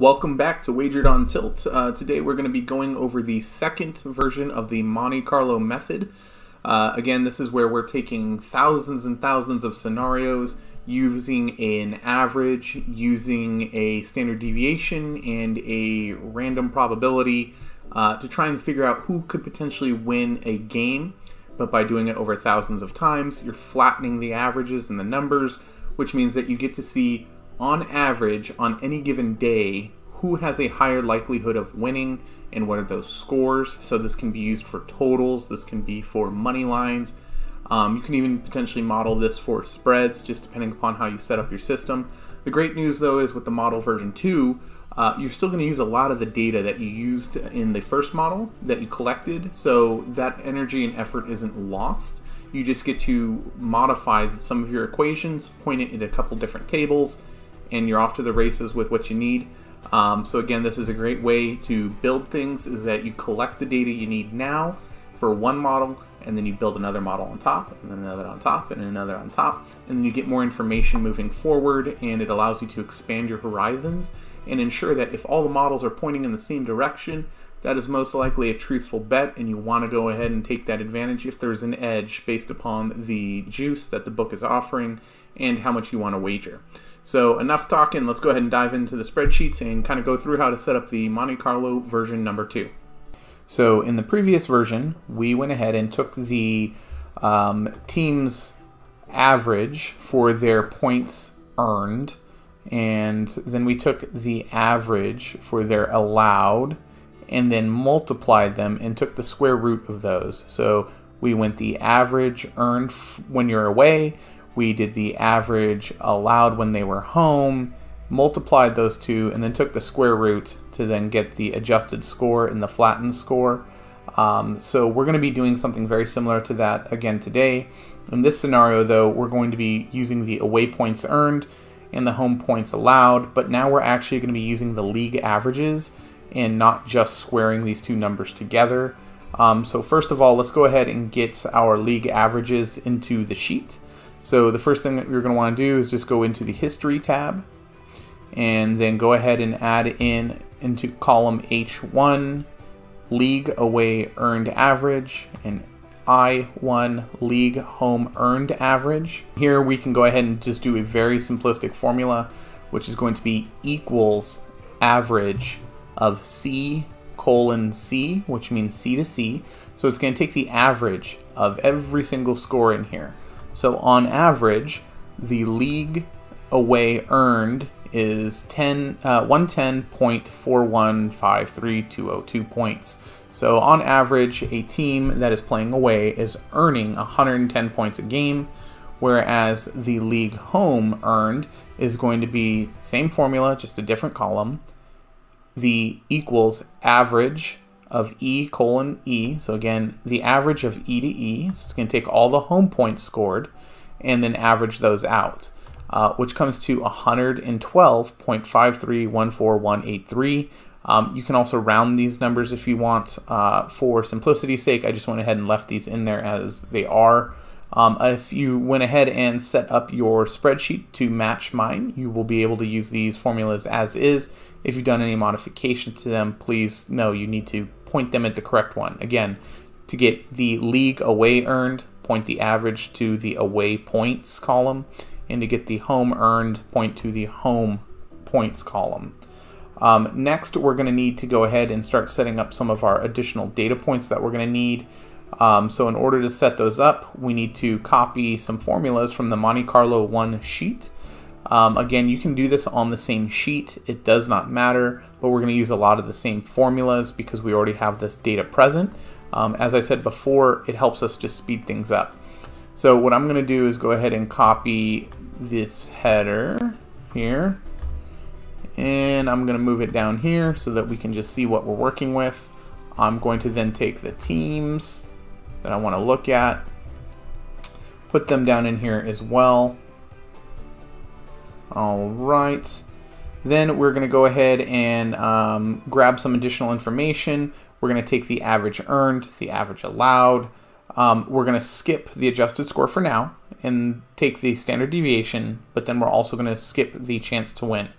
Welcome back to Wagered on Tilt. Uh, today we're going to be going over the second version of the Monte Carlo method. Uh, again, this is where we're taking thousands and thousands of scenarios using an average, using a standard deviation, and a random probability uh, to try and figure out who could potentially win a game. But by doing it over thousands of times, you're flattening the averages and the numbers, which means that you get to see on average, on any given day, who has a higher likelihood of winning and what are those scores. So this can be used for totals, this can be for money lines. Um, you can even potentially model this for spreads, just depending upon how you set up your system. The great news though is with the model version 2, uh, you're still going to use a lot of the data that you used in the first model that you collected, so that energy and effort isn't lost. You just get to modify some of your equations, point it in a couple different tables, and you're off to the races with what you need. Um, so again, this is a great way to build things is that you collect the data you need now for one model and then you build another model on top and then another on top and another on top and then you get more information moving forward and it allows you to expand your horizons and ensure that if all the models are pointing in the same direction that is most likely a truthful bet and you want to go ahead and take that advantage if there's an edge based upon the juice that the book is offering and how much you want to wager. So enough talking, let's go ahead and dive into the spreadsheets and kind of go through how to set up the Monte Carlo version number two. So in the previous version, we went ahead and took the um, team's average for their points earned, and then we took the average for their allowed, and then multiplied them and took the square root of those. So we went the average earned when you're away, we did the average allowed when they were home, multiplied those two, and then took the square root to then get the adjusted score and the flattened score. Um, so we're going to be doing something very similar to that again today. In this scenario, though, we're going to be using the away points earned and the home points allowed, but now we're actually going to be using the league averages and not just squaring these two numbers together. Um, so first of all, let's go ahead and get our league averages into the sheet. So the first thing that you're going to want to do is just go into the History tab and then go ahead and add in into column H1 League Away Earned Average and I1 League Home Earned Average. Here we can go ahead and just do a very simplistic formula which is going to be equals average of C colon C, which means C to C. So it's going to take the average of every single score in here. So on average, the league away earned is 10, uh, 110.4153202 points. So on average, a team that is playing away is earning 110 points a game, whereas the league home earned is going to be same formula, just a different column. The equals average of E colon E. So again, the average of E to E. So it's going to take all the home points scored and then average those out, uh, which comes to 112.5314183. Um, you can also round these numbers if you want. Uh, for simplicity's sake, I just went ahead and left these in there as they are. Um, if you went ahead and set up your spreadsheet to match mine, you will be able to use these formulas as is. If you've done any modifications to them, please know you need to point them at the correct one. Again, to get the league away earned, point the average to the away points column, and to get the home earned, point to the home points column. Um, next, we're going to need to go ahead and start setting up some of our additional data points that we're going to need. Um, so in order to set those up, we need to copy some formulas from the Monte Carlo 1 sheet. Um, again, you can do this on the same sheet. It does not matter, but we're going to use a lot of the same formulas because we already have this data present. Um, as I said before, it helps us just speed things up. So what I'm going to do is go ahead and copy this header here. And I'm going to move it down here so that we can just see what we're working with. I'm going to then take the teams that I want to look at, put them down in here as well. All right. Then we're going to go ahead and um, grab some additional information. We're going to take the average earned, the average allowed. Um, we're going to skip the adjusted score for now and take the standard deviation, but then we're also going to skip the chance to win.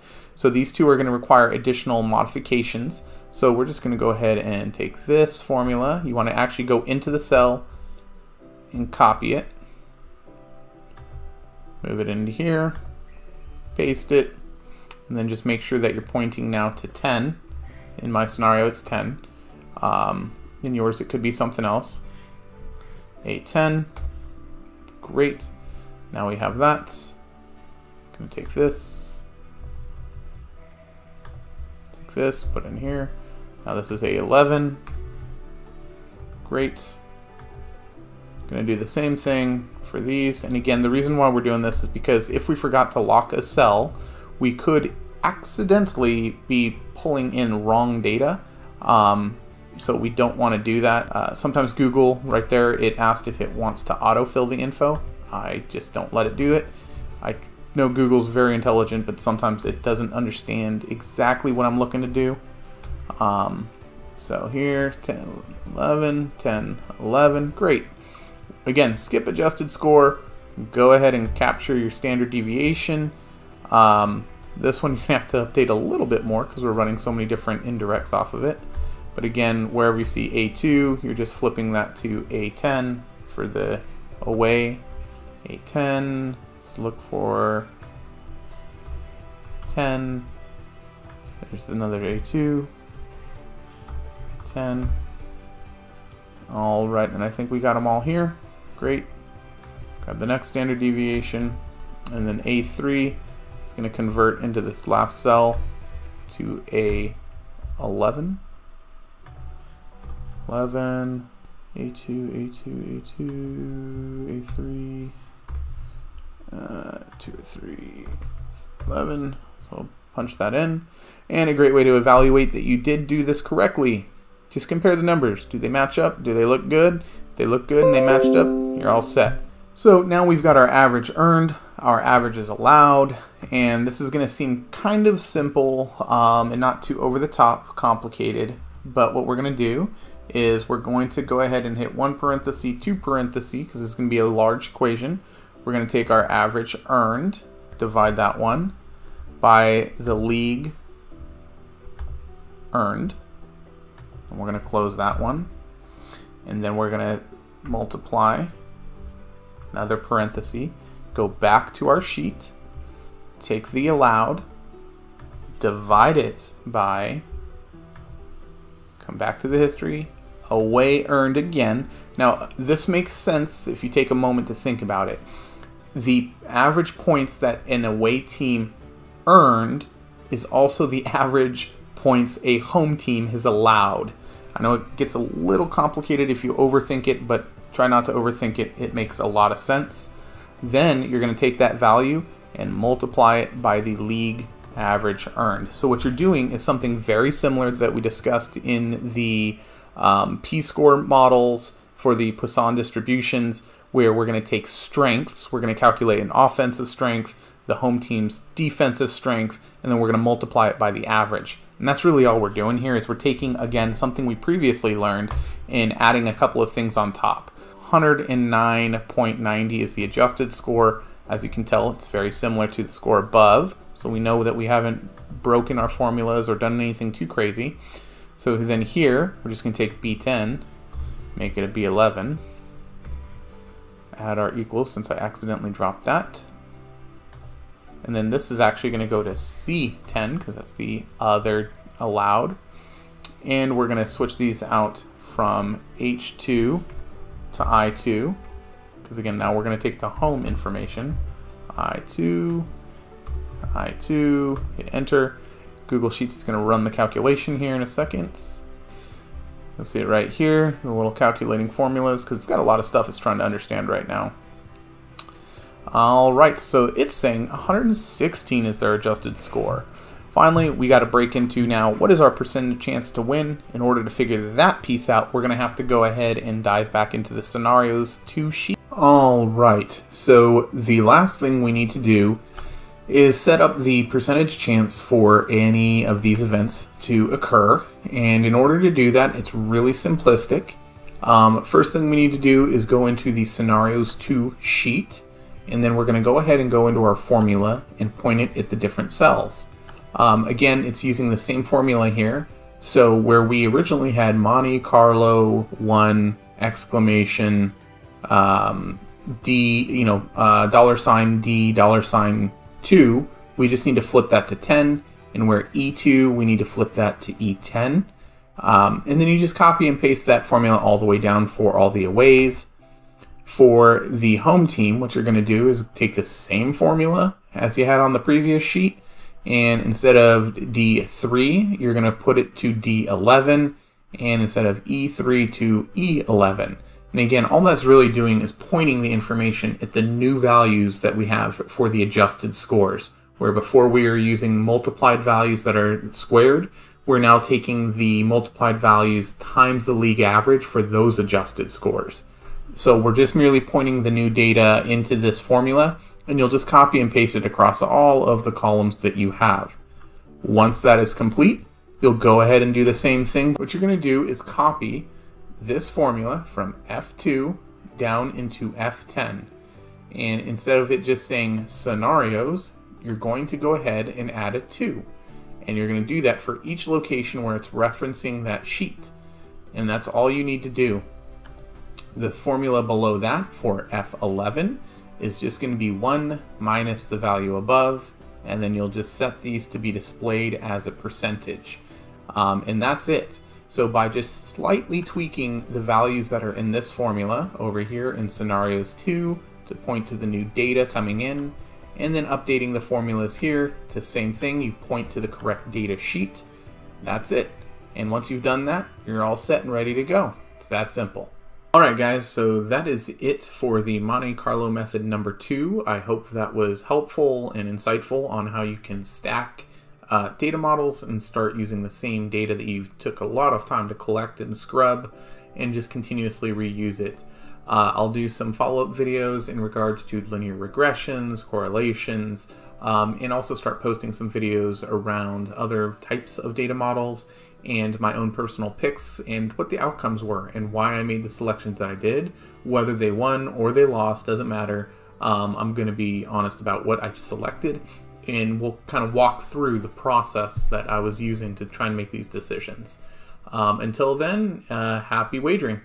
So these two are going to require additional modifications. So we're just going to go ahead and take this formula. You want to actually go into the cell and copy it. Move it into here, paste it, and then just make sure that you're pointing now to 10. In my scenario, it's 10. Um, in yours, it could be something else. A10. Great. Now we have that. Gonna take this. This, put in here. Now this is A11. Great. Gonna do the same thing for these. And again, the reason why we're doing this is because if we forgot to lock a cell, we could accidentally be pulling in wrong data. Um, so we don't want to do that. Uh, sometimes Google, right there, it asked if it wants to autofill the info. I just don't let it do it. I know Google's very intelligent, but sometimes it doesn't understand exactly what I'm looking to do. Um, so here, 10, 11, 10, 11, great. Again, skip adjusted score, go ahead and capture your standard deviation. Um, this one you have to update a little bit more because we're running so many different indirects off of it. But again, wherever you see A2, you're just flipping that to A10 for the away. A10, let's look for 10. There's another A2. 10. All right, and I think we got them all here. Great. Grab the next standard deviation, and then A3 is going to convert into this last cell to A11. 11, A2, A2, A2, A3, uh, 2 or 3, 11. So punch that in. And a great way to evaluate that you did do this correctly. Just compare the numbers. Do they match up? Do they look good? If they look good and they matched up, you're all set. So now we've got our average earned, our average is allowed, and this is going to seem kind of simple um, and not too over the top complicated. But what we're going to do is we're going to go ahead and hit one parenthesis, two parenthesis, because it's going to be a large equation. We're going to take our average earned, divide that one by the league earned. And we're going to close that one. And then we're going to multiply another parenthesis, go back to our sheet, take the allowed, divide it by, come back to the history, away earned again. Now, this makes sense if you take a moment to think about it. The average points that an away team earned is also the average points a home team has allowed. I know it gets a little complicated if you overthink it, but try not to overthink it. It makes a lot of sense. Then you're going to take that value and multiply it by the league average earned. So what you're doing is something very similar that we discussed in the um, P-score models for the Poisson distributions, where we're going to take strengths, we're going to calculate an offensive strength, the home team's defensive strength, and then we're going to multiply it by the average. And that's really all we're doing here is we're taking, again, something we previously learned and adding a couple of things on top. 109.90 is the adjusted score. As you can tell, it's very similar to the score above. So we know that we haven't broken our formulas or done anything too crazy. So then here, we're just going to take B10, make it a B11, add our equals since I accidentally dropped that. And then this is actually going to go to C10 because that's the other allowed. And we're going to switch these out from H2 to I2 because again now we're going to take the home information I2 I2 hit enter Google Sheets is going to run the calculation here in a second. You'll see it right here, the little calculating formulas, because it's got a lot of stuff it's trying to understand right now. Alright, so it's saying 116 is their adjusted score. Finally, we got to break into now what is our percentage chance to win. In order to figure that piece out, we're going to have to go ahead and dive back into the scenarios to sheet. Alright, so the last thing we need to do is set up the percentage chance for any of these events to occur. And in order to do that, it's really simplistic. Um, first thing we need to do is go into the scenarios 2 sheet, and then we're going to go ahead and go into our formula and point it at the different cells. Um, again, it's using the same formula here. So where we originally had Monte Carlo 1 exclamation um, D, you know, uh, dollar sign D, dollar sign 2, we just need to flip that to 10. And where E2, we need to flip that to E10. Um, and then you just copy and paste that formula all the way down for all the aways. For the home team, what you're going to do is take the same formula as you had on the previous sheet, and instead of D3, you're going to put it to D11, and instead of E3 to E11. And again, all that's really doing is pointing the information at the new values that we have for the adjusted scores. Where before we were using multiplied values that are squared, we're now taking the multiplied values times the league average for those adjusted scores. So we're just merely pointing the new data into this formula, and you'll just copy and paste it across all of the columns that you have. Once that is complete, you'll go ahead and do the same thing. What you're going to do is copy this formula from F2 down into F10. And instead of it just saying scenarios, you're going to go ahead and add a 2. And you're going to do that for each location where it's referencing that sheet. And that's all you need to do. The formula below that for F11 is just going to be 1 minus the value above, and then you'll just set these to be displayed as a percentage. Um, and that's it. So by just slightly tweaking the values that are in this formula over here in scenarios 2 to point to the new data coming in, and then updating the formulas here to same thing, you point to the correct data sheet. That's it. And once you've done that, you're all set and ready to go. It's that simple. Alright guys, so that is it for the Monte Carlo method number two. I hope that was helpful and insightful on how you can stack uh, data models and start using the same data that you took a lot of time to collect and scrub and just continuously reuse it. Uh, I'll do some follow-up videos in regards to linear regressions, correlations, um, and also start posting some videos around other types of data models and my own personal picks and what the outcomes were and why I made the selections that I did. Whether they won or they lost doesn't matter. Um, I'm going to be honest about what I selected and we'll kind of walk through the process that I was using to try and make these decisions. Um, until then, uh, happy wagering.